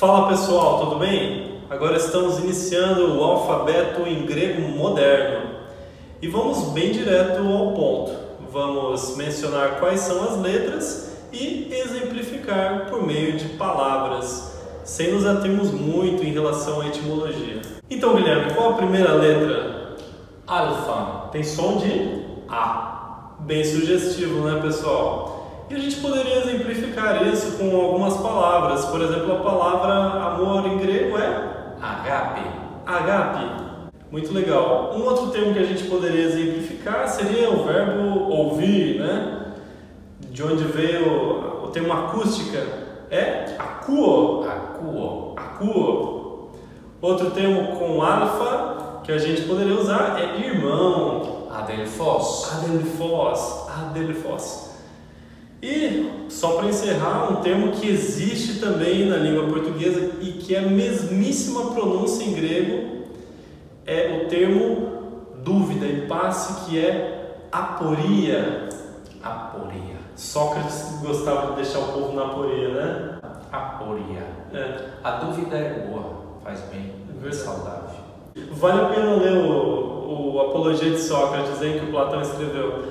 Fala pessoal, tudo bem? Agora estamos iniciando o alfabeto em grego moderno e vamos bem direto ao ponto. Vamos mencionar quais são as letras e exemplificar por meio de palavras, sem nos atermos muito em relação à etimologia. Então, Guilherme, qual a primeira letra? Alfa. Tem som de A. Bem sugestivo, né, pessoal? E a gente poderia exemplificar isso com algumas palavras. Por exemplo, a palavra amor em grego é Agape. agape. Muito legal. Um outro termo que a gente poderia exemplificar seria o verbo ouvir, né? De onde veio o termo acústica é acuo. Acuo. Acuo. Outro termo com alfa que a gente poderia usar é irmão. Adelfos. Adelfos. Adelfos. E, só para encerrar, um termo que existe também na língua portuguesa e que é a mesmíssima pronúncia em grego é o termo dúvida e passe, que é aporia. Aporia. Sócrates gostava de deixar o povo na aporia, né? Aporia. É. A dúvida é boa, faz bem, é Verdade. saudável. Vale a pena ler o, o Apologia de Sócrates, hein, que o Platão escreveu.